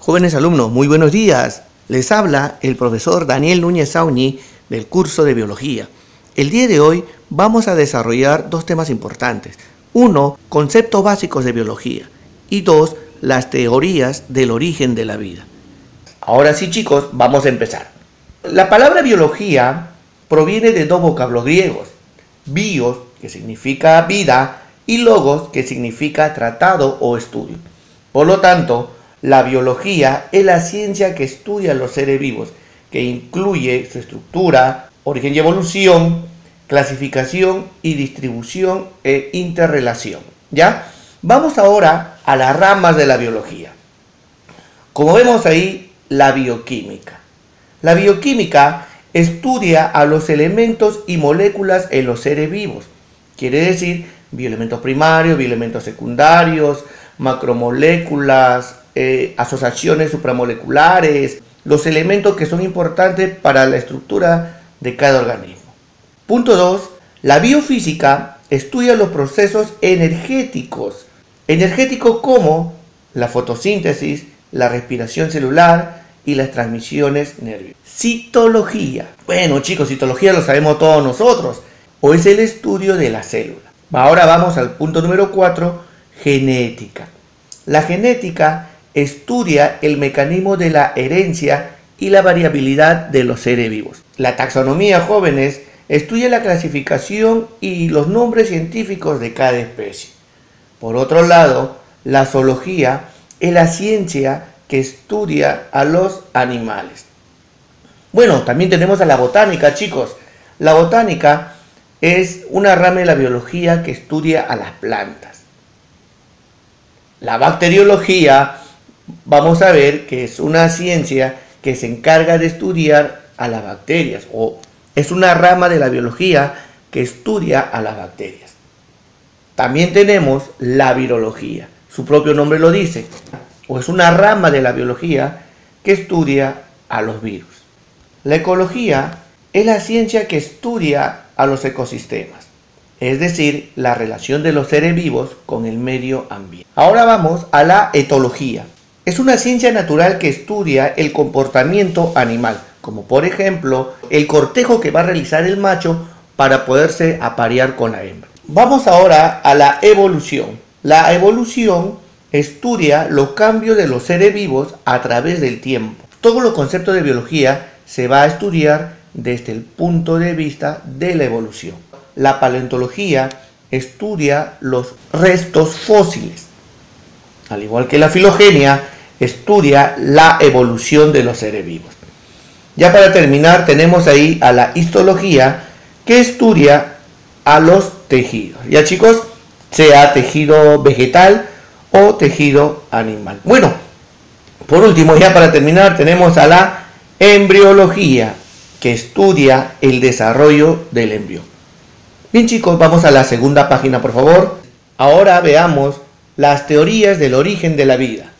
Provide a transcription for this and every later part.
Jóvenes alumnos, muy buenos días. Les habla el profesor Daniel Núñez Sauni del curso de biología. El día de hoy vamos a desarrollar dos temas importantes. Uno, conceptos básicos de biología. Y dos, las teorías del origen de la vida. Ahora sí chicos, vamos a empezar. La palabra biología proviene de dos vocablos griegos. Bios, que significa vida, y logos, que significa tratado o estudio. Por lo tanto, la biología es la ciencia que estudia los seres vivos, que incluye su estructura, origen y evolución, clasificación y distribución e interrelación. ¿Ya? Vamos ahora a las ramas de la biología. Como vemos ahí, la bioquímica. La bioquímica estudia a los elementos y moléculas en los seres vivos. Quiere decir bioelementos primarios, bioelementos secundarios, macromoléculas, eh, asociaciones supramoleculares, los elementos que son importantes para la estructura de cada organismo. Punto 2. La biofísica estudia los procesos energéticos. Energéticos como la fotosíntesis, la respiración celular y las transmisiones nerviosas. Citología. Bueno chicos, citología lo sabemos todos nosotros. O es el estudio de la célula. Ahora vamos al punto número 4, genética. La genética estudia el mecanismo de la herencia y la variabilidad de los seres vivos. La taxonomía jóvenes estudia la clasificación y los nombres científicos de cada especie. Por otro lado, la zoología es la ciencia que estudia a los animales. Bueno, también tenemos a la botánica, chicos. La botánica es una rama de la biología que estudia a las plantas. La bacteriología vamos a ver que es una ciencia que se encarga de estudiar a las bacterias o es una rama de la biología que estudia a las bacterias. También tenemos la virología, su propio nombre lo dice, o es una rama de la biología que estudia a los virus. La ecología es la ciencia que estudia a los ecosistemas, es decir, la relación de los seres vivos con el medio ambiente. Ahora vamos a la etología, es una ciencia natural que estudia el comportamiento animal, como por ejemplo el cortejo que va a realizar el macho para poderse aparear con la hembra. Vamos ahora a la evolución. La evolución estudia los cambios de los seres vivos a través del tiempo. Todos los conceptos de biología se va a estudiar desde el punto de vista de la evolución. La paleontología estudia los restos fósiles. Al igual que la filogenia, estudia la evolución de los seres vivos. Ya para terminar tenemos ahí a la histología que estudia a los tejidos. Ya chicos, sea tejido vegetal o tejido animal. Bueno, por último, ya para terminar, tenemos a la embriología que estudia el desarrollo del embrión. Bien chicos, vamos a la segunda página por favor. Ahora veamos las teorías del origen de la vida.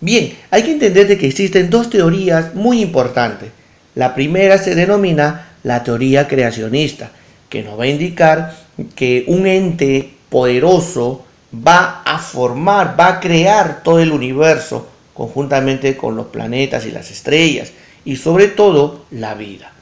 Bien, hay que entender de que existen dos teorías muy importantes. La primera se denomina la teoría creacionista, que nos va a indicar que un ente poderoso va a formar, va a crear todo el universo conjuntamente con los planetas y las estrellas y sobre todo la vida.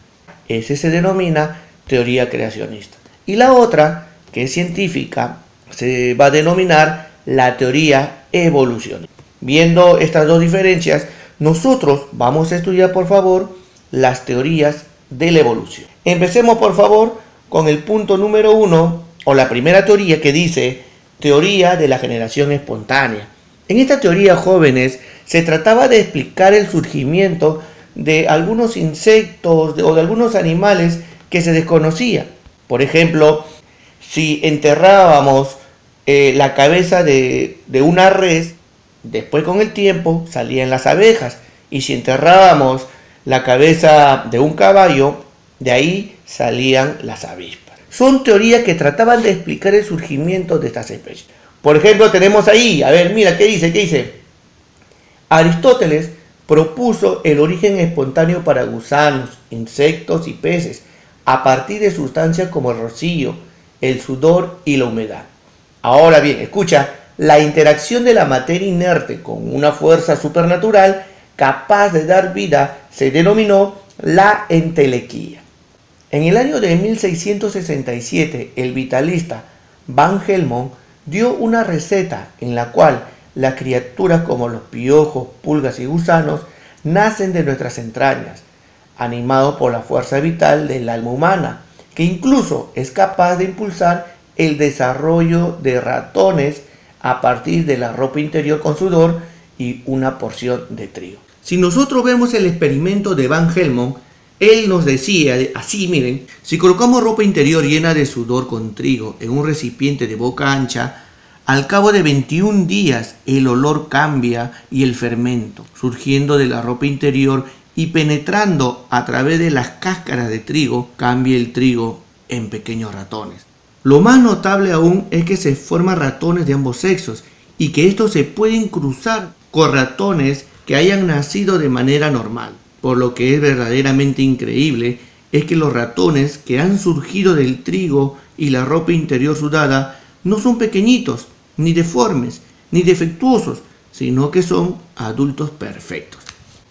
Ese se denomina teoría creacionista. Y la otra, que es científica, se va a denominar la teoría evolucionista. Viendo estas dos diferencias, nosotros vamos a estudiar por favor las teorías de la evolución. Empecemos por favor con el punto número uno o la primera teoría que dice teoría de la generación espontánea. En esta teoría, jóvenes, se trataba de explicar el surgimiento de algunos insectos o de algunos animales que se desconocía. Por ejemplo, si enterrábamos eh, la cabeza de, de una res, Después con el tiempo salían las abejas y si enterrábamos la cabeza de un caballo, de ahí salían las avispas. Son teorías que trataban de explicar el surgimiento de estas especies. Por ejemplo, tenemos ahí, a ver, mira, ¿qué dice? ¿Qué dice? Aristóteles propuso el origen espontáneo para gusanos, insectos y peces, a partir de sustancias como el rocío, el sudor y la humedad. Ahora bien, escucha, la interacción de la materia inerte con una fuerza supernatural capaz de dar vida se denominó la entelequía. En el año de 1667, el vitalista Van Helmont dio una receta en la cual las criaturas como los piojos, pulgas y gusanos nacen de nuestras entrañas, animados por la fuerza vital del alma humana, que incluso es capaz de impulsar el desarrollo de ratones a partir de la ropa interior con sudor y una porción de trigo. Si nosotros vemos el experimento de Van Helmont, él nos decía, así miren, si colocamos ropa interior llena de sudor con trigo en un recipiente de boca ancha, al cabo de 21 días el olor cambia y el fermento, surgiendo de la ropa interior y penetrando a través de las cáscaras de trigo, cambia el trigo en pequeños ratones. Lo más notable aún es que se forman ratones de ambos sexos y que estos se pueden cruzar con ratones que hayan nacido de manera normal. Por lo que es verdaderamente increíble es que los ratones que han surgido del trigo y la ropa interior sudada no son pequeñitos, ni deformes, ni defectuosos, sino que son adultos perfectos.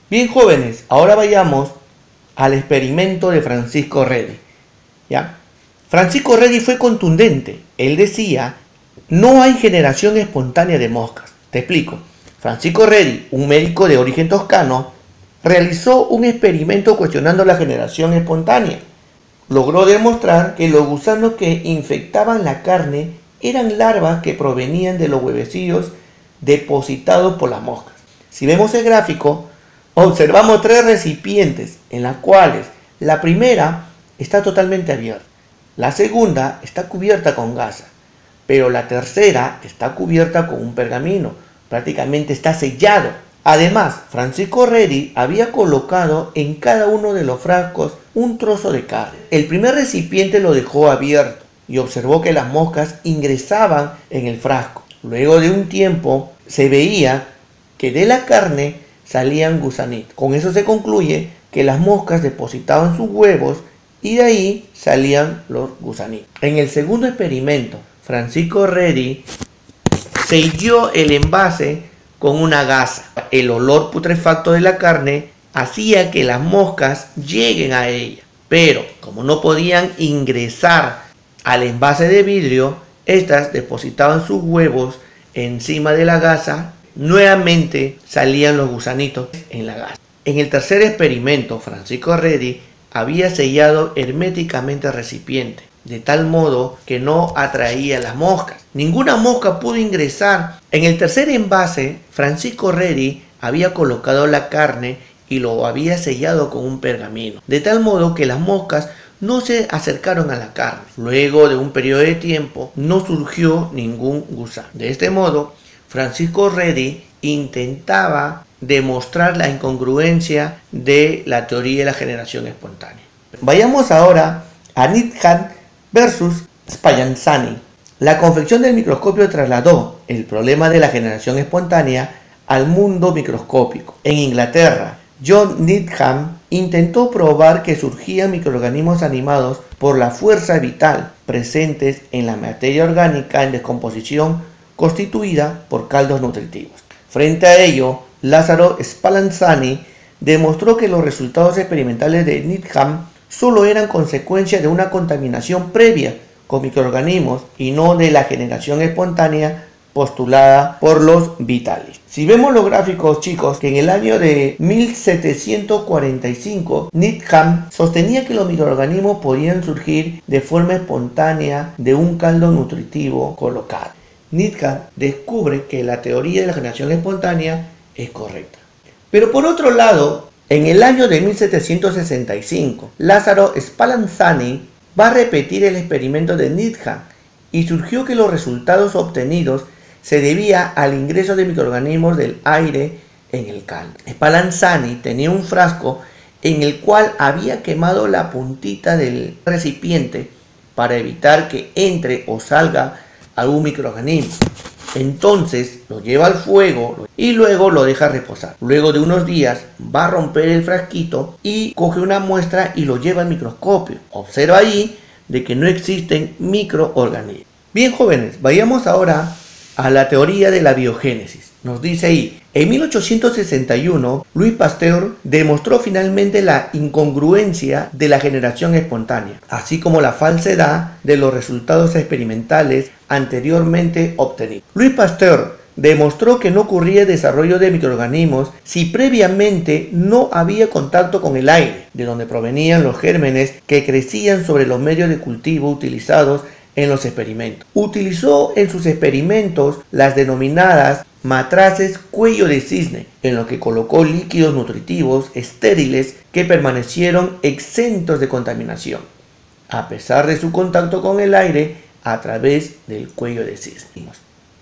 Bien jóvenes, ahora vayamos al experimento de Francisco Redi. ¿Ya? Francisco Redi fue contundente. Él decía, no hay generación espontánea de moscas. Te explico. Francisco Redi, un médico de origen toscano, realizó un experimento cuestionando la generación espontánea. Logró demostrar que los gusanos que infectaban la carne eran larvas que provenían de los huevecillos depositados por las moscas. Si vemos el gráfico, observamos tres recipientes en las cuales la primera está totalmente abierta, la segunda está cubierta con gasa, pero la tercera está cubierta con un pergamino, prácticamente está sellado. Además, Francisco Redi había colocado en cada uno de los frascos un trozo de carne. El primer recipiente lo dejó abierto y observó que las moscas ingresaban en el frasco. Luego de un tiempo se veía que de la carne salían gusanitos. Con eso se concluye que las moscas depositaban sus huevos y de ahí salían los gusanitos. En el segundo experimento, Francisco Reddy selló el envase con una gasa. El olor putrefacto de la carne hacía que las moscas lleguen a ella. Pero como no podían ingresar al envase de vidrio, estas depositaban sus huevos encima de la gasa, nuevamente salían los gusanitos en la gasa. En el tercer experimento, Francisco Reddy había sellado herméticamente el recipiente, de tal modo que no atraía las moscas. Ninguna mosca pudo ingresar. En el tercer envase, Francisco Reddy había colocado la carne y lo había sellado con un pergamino, de tal modo que las moscas no se acercaron a la carne. Luego de un periodo de tiempo no surgió ningún gusano. De este modo, Francisco Reddy intentaba demostrar la incongruencia de la teoría de la generación espontánea. Vayamos ahora a Nithan versus Spallanzani. La confección del microscopio trasladó el problema de la generación espontánea al mundo microscópico. En Inglaterra, John Needham intentó probar que surgían microorganismos animados por la fuerza vital presentes en la materia orgánica en descomposición constituida por caldos nutritivos. Frente a ello, Lázaro Spallanzani demostró que los resultados experimentales de Needham solo eran consecuencia de una contaminación previa con microorganismos y no de la generación espontánea postulada por los vitales. Si vemos los gráficos chicos, que en el año de 1745 Needham sostenía que los microorganismos podían surgir de forma espontánea de un caldo nutritivo colocado. Needham descubre que la teoría de la generación espontánea es correcta. Pero por otro lado, en el año de 1765, Lázaro Spallanzani va a repetir el experimento de Needham y surgió que los resultados obtenidos se debía al ingreso de microorganismos del aire en el caldo. Spallanzani tenía un frasco en el cual había quemado la puntita del recipiente para evitar que entre o salga algún microorganismo. Entonces lo lleva al fuego y luego lo deja reposar. Luego de unos días va a romper el frasquito y coge una muestra y lo lleva al microscopio. Observa ahí de que no existen microorganismos. Bien jóvenes, vayamos ahora a la teoría de la biogénesis. Nos dice ahí, en 1861, Louis Pasteur demostró finalmente la incongruencia de la generación espontánea, así como la falsedad de los resultados experimentales anteriormente obtenidos. Louis Pasteur demostró que no ocurría desarrollo de microorganismos si previamente no había contacto con el aire, de donde provenían los gérmenes que crecían sobre los medios de cultivo utilizados en los experimentos. Utilizó en sus experimentos las denominadas matraces cuello de cisne, en lo que colocó líquidos nutritivos estériles que permanecieron exentos de contaminación, a pesar de su contacto con el aire a través del cuello de cisne.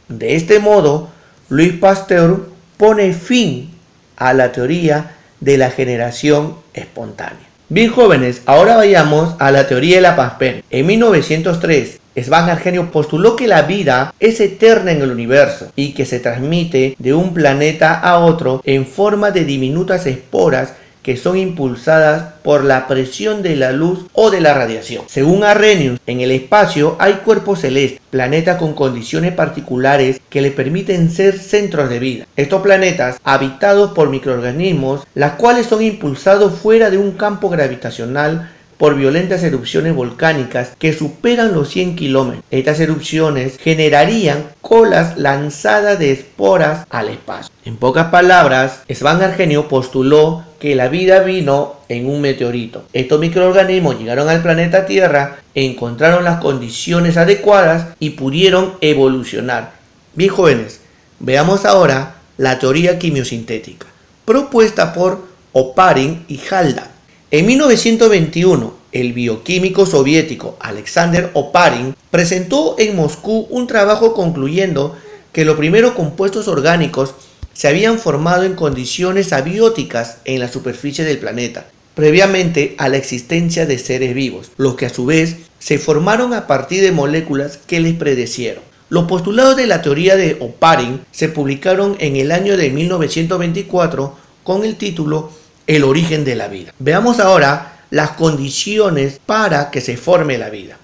De este modo, Louis Pasteur pone fin a la teoría de la generación espontánea. Bien jóvenes, ahora vayamos a la teoría de la Pasteur. En 1903, Svan Argenio postuló que la vida es eterna en el universo y que se transmite de un planeta a otro en forma de diminutas esporas que son impulsadas por la presión de la luz o de la radiación. Según Arrhenius, en el espacio hay cuerpos celestes, planetas con condiciones particulares que le permiten ser centros de vida. Estos planetas, habitados por microorganismos, las cuales son impulsados fuera de un campo gravitacional por violentas erupciones volcánicas que superan los 100 kilómetros. Estas erupciones generarían colas lanzadas de esporas al espacio. En pocas palabras, Svan Argenio postuló que la vida vino en un meteorito. Estos microorganismos llegaron al planeta Tierra, encontraron las condiciones adecuadas y pudieron evolucionar. Bien jóvenes, veamos ahora la teoría quimiosintética, propuesta por Oparin y Halda. En 1921, el bioquímico soviético Alexander Oparin presentó en Moscú un trabajo concluyendo que los primeros compuestos orgánicos se habían formado en condiciones abióticas en la superficie del planeta, previamente a la existencia de seres vivos, los que a su vez se formaron a partir de moléculas que les predecieron. Los postulados de la teoría de Oparin se publicaron en el año de 1924 con el título el origen de la vida. Veamos ahora las condiciones para que se forme la vida.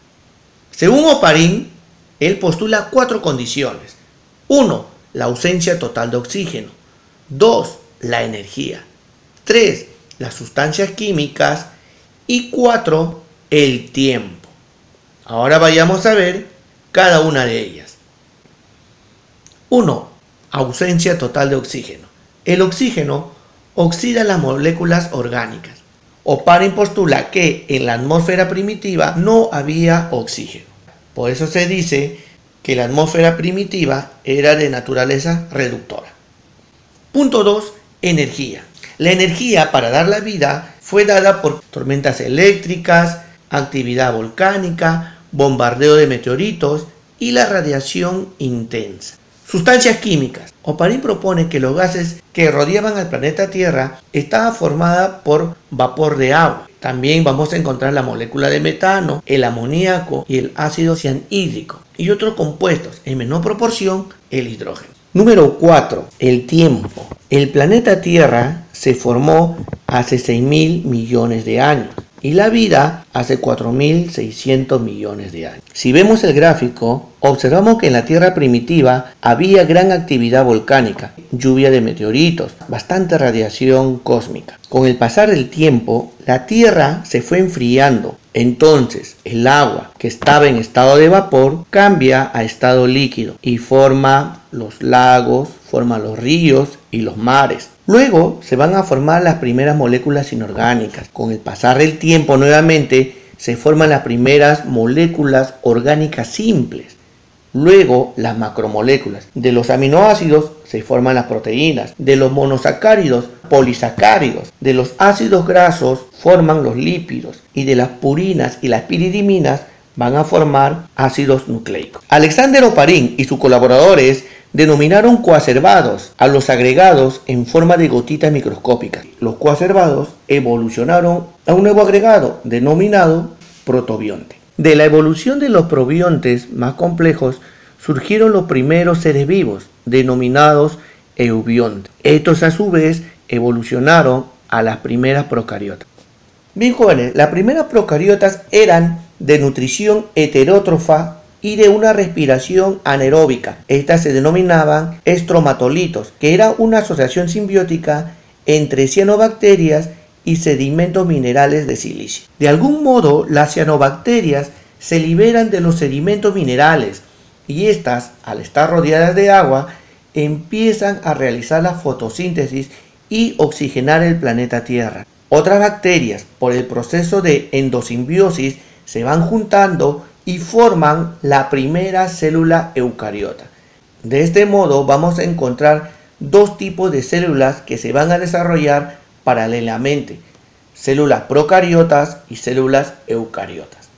Según Oparin, él postula cuatro condiciones. 1. La ausencia total de oxígeno. 2. La energía. 3. Las sustancias químicas. Y 4. El tiempo. Ahora vayamos a ver cada una de ellas. 1. Ausencia total de oxígeno. El oxígeno oxida las moléculas orgánicas. Oparin postula que en la atmósfera primitiva no había oxígeno. Por eso se dice que la atmósfera primitiva era de naturaleza reductora. Punto 2. Energía. La energía para dar la vida fue dada por tormentas eléctricas, actividad volcánica, bombardeo de meteoritos y la radiación intensa. Sustancias químicas. Oparin propone que los gases que rodeaban al planeta Tierra estaban formados por vapor de agua. También vamos a encontrar la molécula de metano, el amoníaco y el ácido cianhídrico y otros compuestos, en menor proporción el hidrógeno. Número 4. El tiempo. El planeta Tierra se formó hace 6 mil millones de años y la vida hace 4.600 millones de años. Si vemos el gráfico, observamos que en la Tierra primitiva había gran actividad volcánica, lluvia de meteoritos, bastante radiación cósmica. Con el pasar del tiempo, la Tierra se fue enfriando. Entonces, el agua que estaba en estado de vapor cambia a estado líquido y forma los lagos, forma los ríos y los mares. Luego se van a formar las primeras moléculas inorgánicas. Con el pasar del tiempo nuevamente se forman las primeras moléculas orgánicas simples. Luego las macromoléculas. De los aminoácidos se forman las proteínas. De los monosacáridos, polisacáridos. De los ácidos grasos forman los lípidos. Y de las purinas y las piridiminas van a formar ácidos nucleicos. Alexander Oparin y sus colaboradores denominaron coacervados a los agregados en forma de gotitas microscópicas. Los coacervados evolucionaron a un nuevo agregado denominado protobionte. De la evolución de los probiontes más complejos surgieron los primeros seres vivos, denominados eubiontes. Estos a su vez evolucionaron a las primeras procariotas. Bien jóvenes, las primeras procariotas eran de nutrición heterótrofa y de una respiración anaeróbica. Estas se denominaban estromatolitos, que era una asociación simbiótica entre cianobacterias y sedimentos minerales de silicio. De algún modo, las cianobacterias se liberan de los sedimentos minerales y estas, al estar rodeadas de agua, empiezan a realizar la fotosíntesis y oxigenar el planeta Tierra. Otras bacterias, por el proceso de endosimbiosis, se van juntando y forman la primera célula eucariota. De este modo vamos a encontrar dos tipos de células que se van a desarrollar paralelamente, células procariotas y células eucariotas.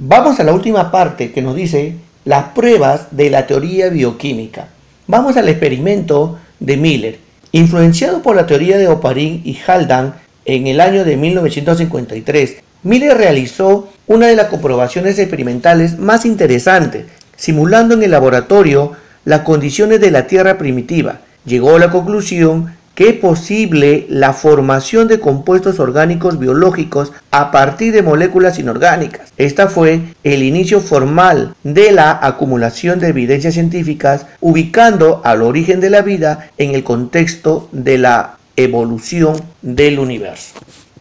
Vamos a la última parte que nos dice las pruebas de la teoría bioquímica. Vamos al experimento de Miller. Influenciado por la teoría de Oparin y Haldane en el año de 1953, Miller realizó una de las comprobaciones experimentales más interesantes, simulando en el laboratorio las condiciones de la Tierra primitiva. Llegó a la conclusión que posible la formación de compuestos orgánicos biológicos a partir de moléculas inorgánicas. Esta fue el inicio formal de la acumulación de evidencias científicas, ubicando al origen de la vida en el contexto de la evolución del universo.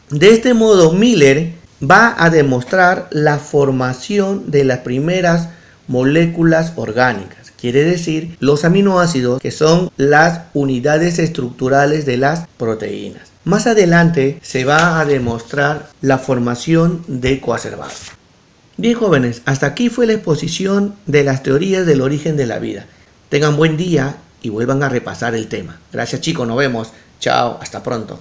De este modo, Miller va a demostrar la formación de las primeras moléculas orgánicas quiere decir los aminoácidos que son las unidades estructurales de las proteínas. Más adelante se va a demostrar la formación de coacervados. Bien jóvenes, hasta aquí fue la exposición de las teorías del origen de la vida. Tengan buen día y vuelvan a repasar el tema. Gracias chicos, nos vemos. Chao, hasta pronto.